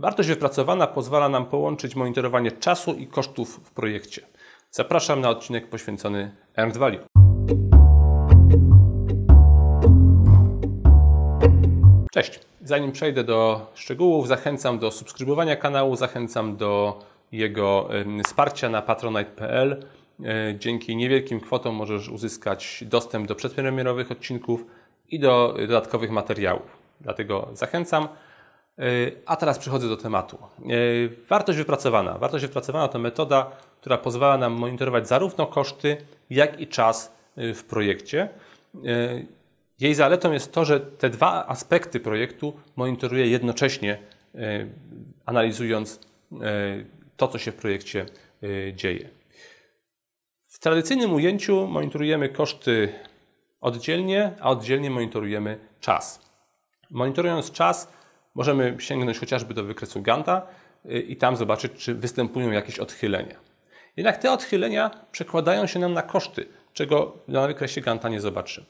Wartość wypracowana pozwala nam połączyć monitorowanie czasu i kosztów w projekcie. Zapraszam na odcinek poświęcony Earned Value. Cześć. Zanim przejdę do szczegółów, zachęcam do subskrybowania kanału, zachęcam do jego wsparcia na patronite.pl. E, dzięki niewielkim kwotom możesz uzyskać dostęp do przedpremierowych odcinków i do dodatkowych materiałów. Dlatego zachęcam. E, a teraz przechodzę do tematu. E, wartość wypracowana. Wartość wypracowana to metoda, która pozwala nam monitorować zarówno koszty, jak i czas w projekcie. Jej zaletą jest to, że te dwa aspekty projektu monitoruje jednocześnie, analizując to, co się w projekcie dzieje. W tradycyjnym ujęciu monitorujemy koszty oddzielnie, a oddzielnie monitorujemy czas. Monitorując czas, możemy sięgnąć chociażby do wykresu Ganta y, i tam zobaczyć, czy występują jakieś odchylenia. Jednak te odchylenia przekładają się nam na koszty, czego na wykresie Ganta nie zobaczymy.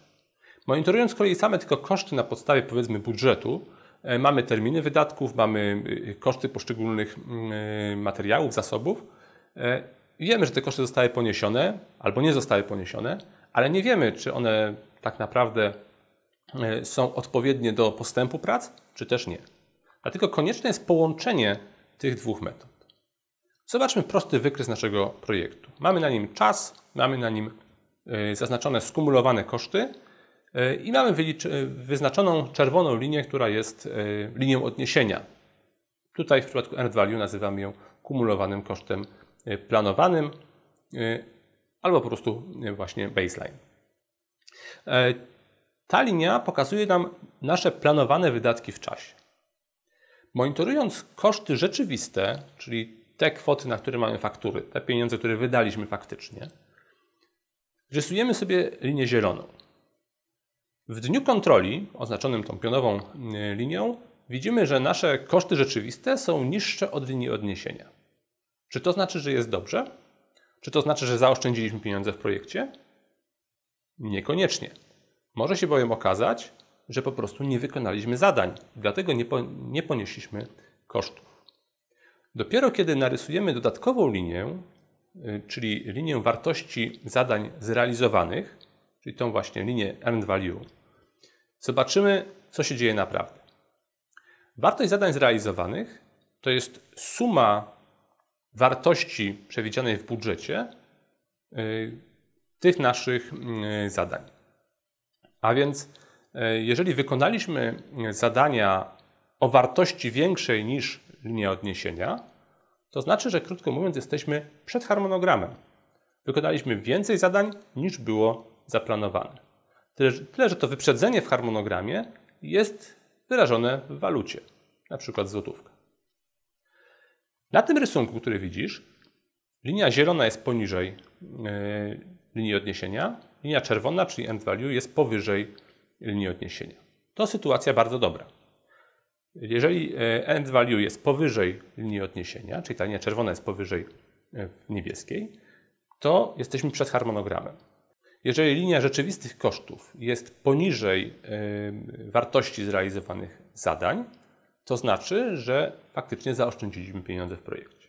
Monitorując z kolei same tylko koszty na podstawie powiedzmy budżetu, y, mamy terminy wydatków, mamy y, koszty poszczególnych materiałów, zasobów Wiemy, że te koszty zostały poniesione albo nie zostały poniesione, ale nie wiemy, czy one tak naprawdę e, są odpowiednie do postępu prac, czy też nie. Dlatego konieczne jest połączenie tych dwóch metod. Zobaczmy prosty wykres naszego projektu. Mamy na nim czas, mamy na nim e, zaznaczone skumulowane koszty e, i mamy wyznaczoną czerwoną linię, która jest linią odniesienia. Tutaj w przypadku earned value nazywamy ją kumulowanym kosztem Y, planowanym y, albo po prostu y, właśnie baseline. Ta linia pokazuje nam nasze planowane wydatki w czasie. Monitorując koszty rzeczywiste, czyli te kwoty, na które mamy faktury, te pieniądze, które wydaliśmy faktycznie, rysujemy sobie linię zieloną. W dniu kontroli, oznaczonym tą pionową linią, widzimy, że nasze koszty rzeczywiste są niższe od linii odniesienia. Czy to znaczy, że jest dobrze? Czy to znaczy, że zaoszczędziliśmy pieniądze w projekcie? Niekoniecznie. Może się bowiem okazać, że po prostu nie wykonaliśmy zadań, dlatego nie, po, nie ponieśliśmy kosztów. Dopiero kiedy narysujemy dodatkową linię, y, czyli linię wartości zadań zrealizowanych, czyli tą właśnie linię earned value, zobaczymy, co się dzieje naprawdę. Wartość zadań zrealizowanych to jest suma wartości przewidzianej w budżecie y, tych naszych y, zadań. A więc, jeżeli wykonaliśmy zadania o wartości większej niż linia odniesienia, to znaczy, że krótko mówiąc, jesteśmy przed harmonogramem. Wykonaliśmy więcej zadań niż było zaplanowane. Tyle, tyle, że to wyprzedzenie w harmonogramie jest wyrażone w walucie, na przykład złotówka. Na tym rysunku, który widzisz, linia zielona jest poniżej yy, linii odniesienia, linia czerwona, czyli end value, jest powyżej linii odniesienia. To sytuacja bardzo dobra. Jeżeli e, end value jest powyżej linii odniesienia, czyli ta linia czerwona jest powyżej e, niebieskiej, to jesteśmy przed harmonogramem. Jeżeli linia rzeczywistych kosztów jest poniżej wartości zrealizowanych zadań, to znaczy, że faktycznie zaoszczędziliśmy pieniądze w projekcie.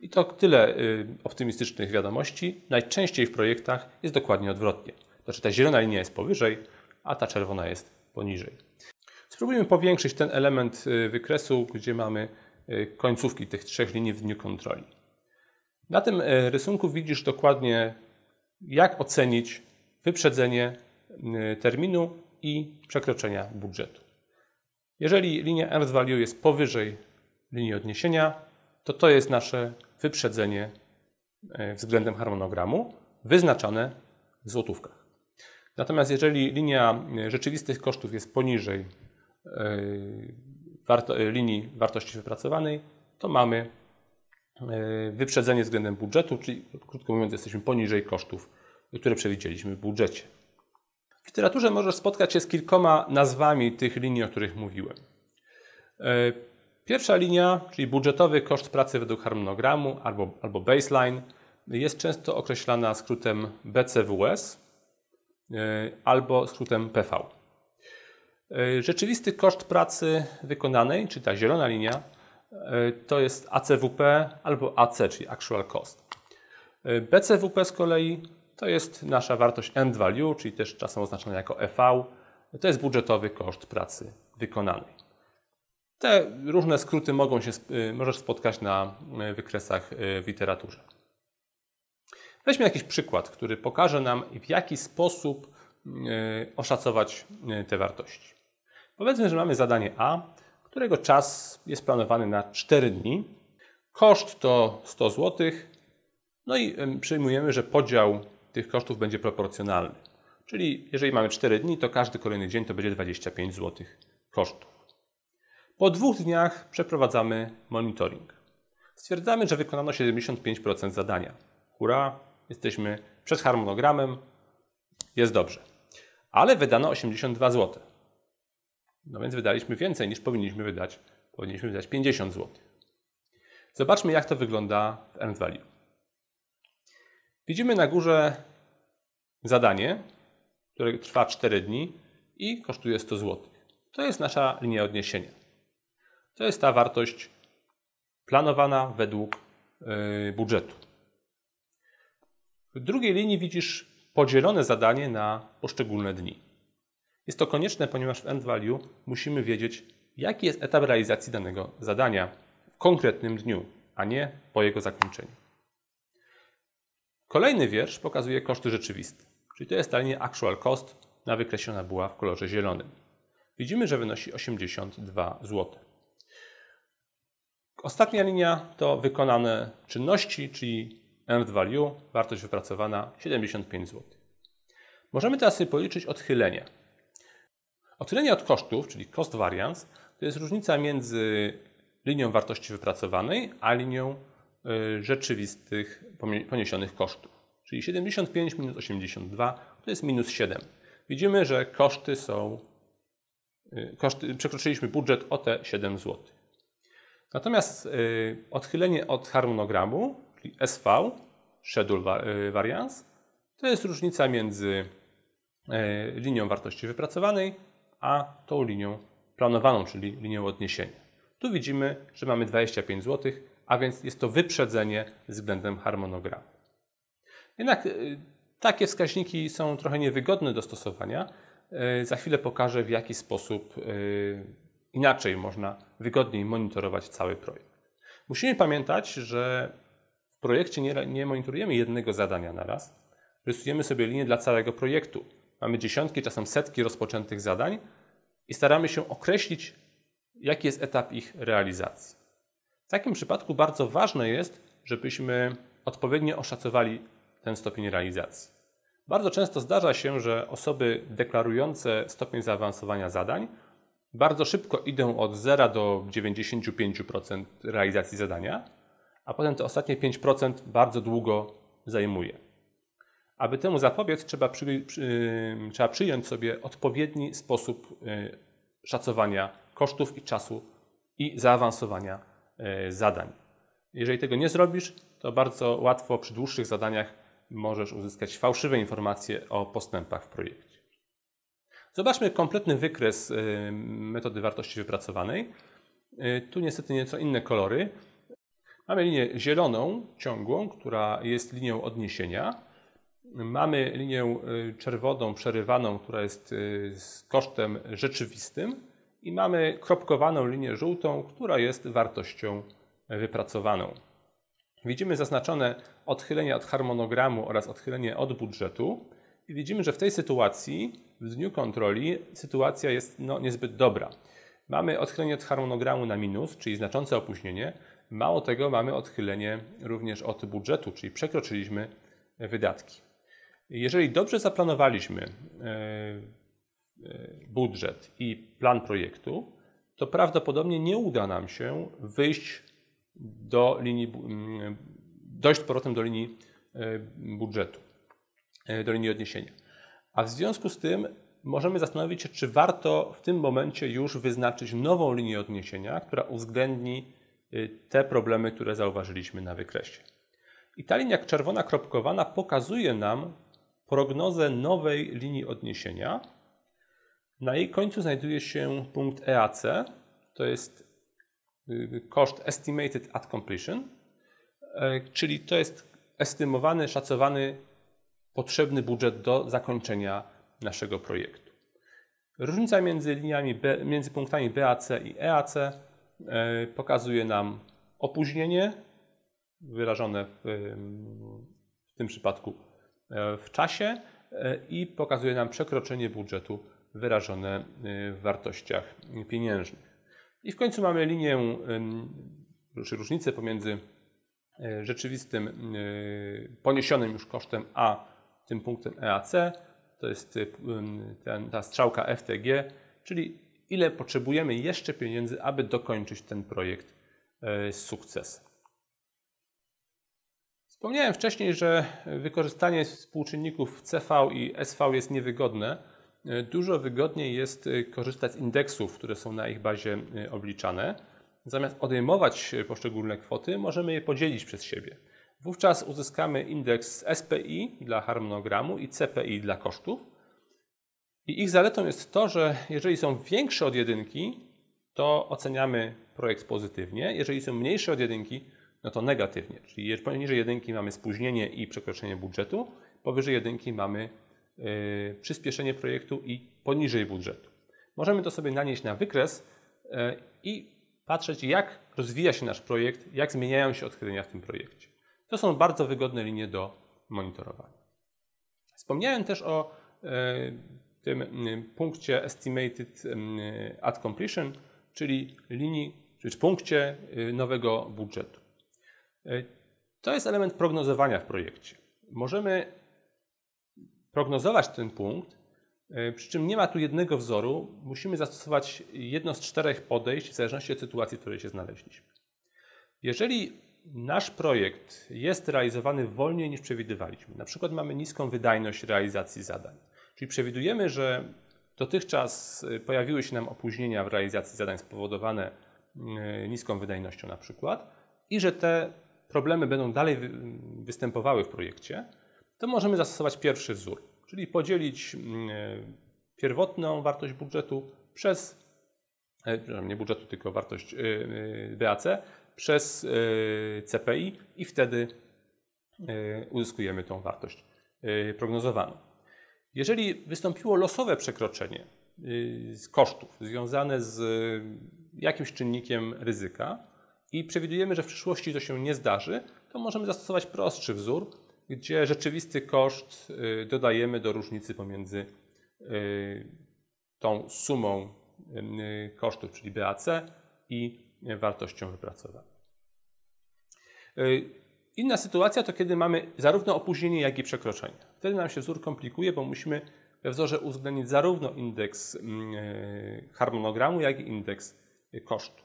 I to tyle y, optymistycznych wiadomości. Najczęściej w projektach jest dokładnie odwrotnie. Znaczy ta zielona linia jest powyżej, a ta czerwona jest poniżej. Spróbujmy powiększyć ten element y, wykresu, gdzie mamy y, końcówki tych trzech linii w dniu kontroli. Na tym rysunku widzisz dokładnie, jak ocenić wyprzedzenie terminu i przekroczenia budżetu. Jeżeli linia earned value jest powyżej linii odniesienia, to to jest nasze wyprzedzenie względem harmonogramu wyznaczane w złotówkach. Natomiast jeżeli linia e, rzeczywistych kosztów jest poniżej e, linii wartości wypracowanej, to mamy wyprzedzenie względem budżetu, czyli krótko mówiąc, jesteśmy poniżej kosztów, które przewidzieliśmy w budżecie. W literaturze możesz spotkać się z kilkoma nazwami tych linii, o których mówiłem. E, pierwsza linia, czyli budżetowy koszt pracy według harmonogramu albo, albo baseline, jest często określana skrótem BCWS e, albo skrótem PV. E, rzeczywisty koszt pracy wykonanej, czy ta zielona linia, e, to jest ACWP albo AC, czyli Actual Cost. E, BCWP z kolei to jest nasza wartość end value, czyli też czasem oznaczona jako EV. To jest budżetowy koszt pracy wykonanej. Te różne skróty mogą się, możesz spotkać na wykresach w literaturze. Weźmy jakiś przykład, który pokaże nam, w jaki sposób oszacować te wartości. Powiedzmy, że mamy zadanie A, którego czas jest planowany na 4 dni. Koszt to 100 zł. No i przyjmujemy, że podział tych kosztów będzie proporcjonalny. Czyli jeżeli mamy 4 dni, to każdy kolejny dzień to będzie 25 zł kosztów. Po dwóch dniach przeprowadzamy monitoring. Stwierdzamy, że wykonano 75% zadania. Hurra, jesteśmy przed harmonogramem, jest dobrze. Ale wydano 82 zł. No więc wydaliśmy więcej niż powinniśmy wydać. Powinniśmy wydać 50 zł. Zobaczmy, jak to wygląda w Earned Value. Widzimy na górze zadanie, które trwa 4 dni i kosztuje 100 zł. To jest nasza linia odniesienia. To jest ta wartość planowana według yy, budżetu. W drugiej linii widzisz podzielone zadanie na poszczególne dni. Jest to konieczne, ponieważ w end value musimy wiedzieć, jaki jest etap realizacji danego zadania w konkretnym dniu, a nie po jego zakończeniu. Kolejny wiersz pokazuje koszty rzeczywiste, czyli to jest ta linia actual cost, na wykreślona była w kolorze zielonym. Widzimy, że wynosi 82 zł. Ostatnia linia to wykonane czynności, czyli end value, wartość wypracowana 75 zł. Możemy teraz sobie policzyć odchylenia. Odchylenie od kosztów, czyli cost variance, to jest różnica między linią wartości wypracowanej, a linią y, rzeczywistych poniesionych kosztów. Czyli 75 minus 82 to jest minus 7. Widzimy, że koszty są, y, koszty, przekroczyliśmy budżet o te 7 zł. Natomiast y, odchylenie od harmonogramu, czyli SV, Schedule Variance, to jest różnica między linią wartości wypracowanej a tą linią planowaną, czyli linią odniesienia. Tu widzimy, że mamy 25 zł, a więc jest to wyprzedzenie względem harmonogramu. Jednak y, takie wskaźniki są trochę niewygodne do stosowania. Y, za chwilę pokażę, w jaki sposób y, inaczej można wygodniej monitorować cały projekt. Musimy pamiętać, że w projekcie nie, nie monitorujemy jednego zadania na raz. Rysujemy sobie linię dla całego projektu. Mamy dziesiątki, czasem setki rozpoczętych zadań i staramy się określić, jaki jest etap ich realizacji. W takim przypadku bardzo ważne jest, żebyśmy odpowiednio oszacowali ten stopień realizacji. Bardzo często zdarza się, że osoby deklarujące stopień zaawansowania zadań bardzo szybko idą od 0 do 95% realizacji zadania, a potem te ostatnie 5% bardzo długo zajmuje. Aby temu zapobiec, trzeba, przy, przy, trzeba przyjąć sobie odpowiedni sposób y, szacowania kosztów i czasu i zaawansowania y, zadań. Jeżeli tego nie zrobisz, to bardzo łatwo przy dłuższych zadaniach możesz uzyskać fałszywe informacje o postępach w projekcie. Zobaczmy kompletny wykres y, metody wartości wypracowanej. Tu niestety nieco inne kolory. Mamy linię zieloną, ciągłą, która jest linią odniesienia. Mamy linię y, czerwoną przerywaną, która jest y, z kosztem rzeczywistym i mamy kropkowaną linię żółtą, która jest wartością wypracowaną. Widzimy zaznaczone odchylenie od harmonogramu oraz odchylenie od budżetu i widzimy, że w tej sytuacji, w dniu kontroli, sytuacja jest no, niezbyt dobra. Mamy odchylenie od harmonogramu na minus, czyli znaczące opóźnienie. Mało tego, mamy odchylenie również od budżetu, czyli przekroczyliśmy wydatki. Jeżeli dobrze zaplanowaliśmy e, e, budżet i plan projektu, to prawdopodobnie nie uda nam się wyjść do linii, dojść z powrotem do linii e, budżetu, do linii odniesienia. A w związku z tym możemy zastanowić się, czy warto w tym momencie już wyznaczyć nową linię odniesienia, która uwzględni te problemy, które zauważyliśmy na wykresie. I ta linia czerwona kropkowana pokazuje nam prognozę nowej linii odniesienia, Na jej końcu znajduje się punkt EAC, to jest y, koszt Estimated at Completion, e, czyli to jest estymowany, szacowany, potrzebny budżet do zakończenia naszego projektu. Różnica między liniami, B, między punktami BAC i EAC e, pokazuje nam opóźnienie wyrażone w, w tym przypadku e, w czasie i pokazuje nam przekroczenie budżetu wyrażone w wartościach pieniężnych. I w końcu mamy linię, czy różnicę pomiędzy e, rzeczywistym e, poniesionym już kosztem a tym punktem EAC, to jest e, ten, ta strzałka FTG, czyli ile potrzebujemy jeszcze pieniędzy, aby dokończyć ten projekt z sukcesem. Wspomniałem wcześniej, że wykorzystanie współczynników CV i SV jest niewygodne. Dużo wygodniej jest korzystać z indeksów, które są na ich bazie obliczane. Zamiast odejmować poszczególne kwoty, możemy je podzielić przez siebie. Wówczas uzyskamy indeks SPI dla harmonogramu i CPI dla kosztów. I ich zaletą jest to, że jeżeli są większe od jedynki, to oceniamy projekt pozytywnie. Jeżeli są mniejsze od jedynki, no to negatywnie. Czyli poniżej jedynki mamy spóźnienie i przekroczenie budżetu, powyżej jedynki mamy yy, przyspieszenie projektu i poniżej budżetu. Możemy to sobie nanieść na wykres yy, i patrzeć, jak rozwija się nasz projekt, jak zmieniają się odchylenia w tym projekcie. To są bardzo wygodne linie do monitorowania. Wspomniałem też o yy, tym punkcie Estimated at Completion, czyli linii, czy punkcie nowego budżetu. E, to jest element prognozowania w projekcie. Możemy prognozować ten punkt, e, przy czym nie ma tu jednego wzoru. Musimy zastosować jedno z czterech podejść w zależności od sytuacji, w której się znaleźliśmy. Jeżeli nasz projekt jest realizowany wolniej niż przewidywaliśmy, na przykład mamy niską wydajność realizacji zadań, czyli przewidujemy, że dotychczas e, pojawiły się nam opóźnienia w realizacji zadań spowodowane niską wydajnością na przykład i że te problemy będą dalej występowały w projekcie, to możemy zastosować pierwszy wzór, czyli podzielić pierwotną wartość budżetu przez, e, nie budżetu, tylko wartość BAC, przez CPI i wtedy uzyskujemy tą wartość prognozowaną. Jeżeli wystąpiło losowe przekroczenie kosztów związane z jakimś czynnikiem ryzyka, i przewidujemy, że w przyszłości to się nie zdarzy, to możemy zastosować prostszy wzór, gdzie rzeczywisty koszt y, dodajemy do różnicy pomiędzy y, tą sumą y, kosztów, czyli BAC i wartością wypracowaną. Inna sytuacja to kiedy mamy zarówno opóźnienie, jak i przekroczenie. Wtedy nam się wzór komplikuje, bo musimy we wzorze uwzględnić zarówno indeks harmonogramu, jak i indeks kosztu.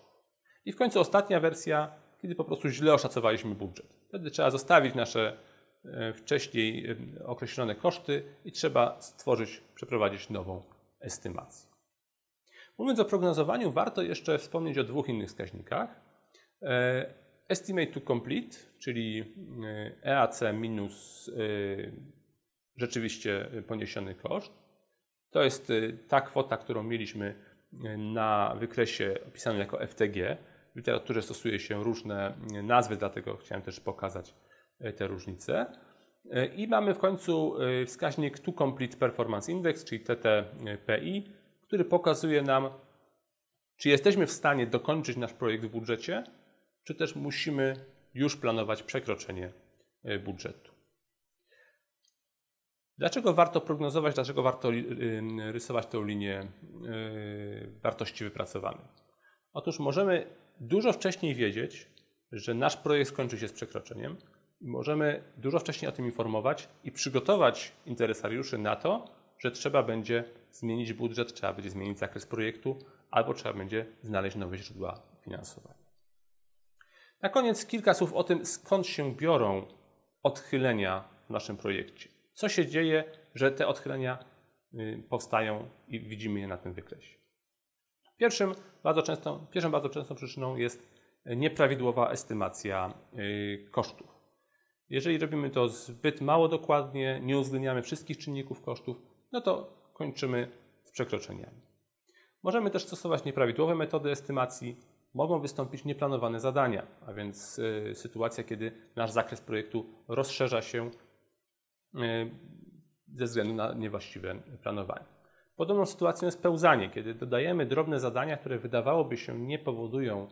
I w końcu ostatnia wersja, kiedy po prostu źle oszacowaliśmy budżet. Wtedy trzeba zostawić nasze e, wcześniej e, określone koszty i trzeba stworzyć, przeprowadzić nową estymację. Mówiąc o prognozowaniu, warto jeszcze wspomnieć o dwóch innych wskaźnikach. E, estimate to complete, czyli EAC minus rzeczywiście poniesiony koszt. To jest ta kwota, którą mieliśmy na wykresie opisanym jako FTG, w literaturze stosuje się różne nazwy, dlatego chciałem też pokazać e, te różnice. E, I mamy w końcu e, wskaźnik To Complete Performance Index, czyli TTPI, który pokazuje nam, czy jesteśmy w stanie dokończyć nasz projekt w budżecie, czy też musimy już planować przekroczenie budżetu. Dlaczego warto prognozować, dlaczego warto rysować tę linię wartości wypracowanej? Otóż możemy dużo wcześniej wiedzieć, że nasz projekt skończy się z przekroczeniem i możemy dużo wcześniej o tym informować i przygotować interesariuszy na to, że trzeba będzie zmienić budżet, trzeba będzie zmienić zakres projektu albo trzeba będzie znaleźć nowe źródła finansowania. Na koniec kilka słów o tym, skąd się biorą odchylenia w naszym projekcie. Co się dzieje, że te odchylenia y, powstają i widzimy je na tym wykresie. Pierwszym bardzo częstą, pierwszą bardzo częstą przyczyną jest nieprawidłowa estymacja y, kosztów. Jeżeli robimy to zbyt mało dokładnie, nie uwzględniamy wszystkich czynników kosztów, no to kończymy przekroczeniami. Możemy też stosować nieprawidłowe metody estymacji. Mogą wystąpić nieplanowane zadania, a więc y, sytuacja, kiedy nasz zakres projektu rozszerza się y, ze względu na niewłaściwe planowanie. Podobną sytuacją jest pełzanie, kiedy dodajemy drobne zadania, które wydawałoby się nie powodują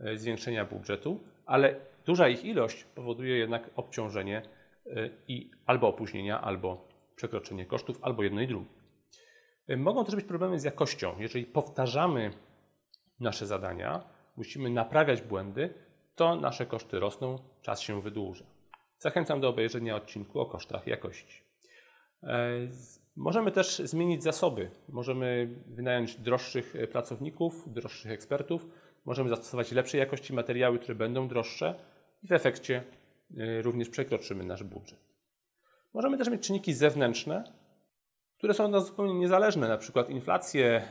y, zwiększenia budżetu, ale duża ich ilość powoduje jednak obciążenie i albo opóźnienia, albo przekroczenie kosztów, albo jedno i drugie. Mogą też być problemy z jakością. Jeżeli powtarzamy nasze zadania, musimy naprawiać błędy, to nasze koszty rosną, czas się wydłuża. Zachęcam do obejrzenia odcinku o kosztach jakości. E, możemy też zmienić zasoby. Możemy wynająć droższych pracowników, droższych ekspertów. Możemy zastosować lepszej jakości materiały, które będą droższe i w efekcie e, również przekroczymy nasz budżet. Możemy też mieć czynniki zewnętrzne, które są od nas zupełnie niezależne, na przykład inflację, e,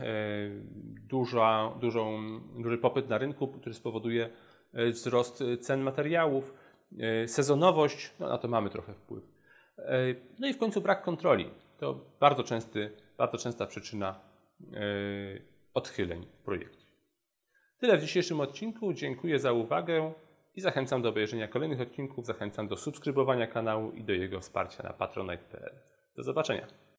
duża, dużą, duży popyt na rynku, który spowoduje e, wzrost cen materiałów, e, sezonowość, no na to mamy trochę wpływ. No i w końcu brak kontroli. To bardzo, częsty, bardzo częsta przyczyna odchyleń w projekcie. Tyle w dzisiejszym odcinku. Dziękuję za uwagę i zachęcam do obejrzenia kolejnych odcinków. Zachęcam do subskrybowania kanału i do jego wsparcia na patronite.pl. Do zobaczenia.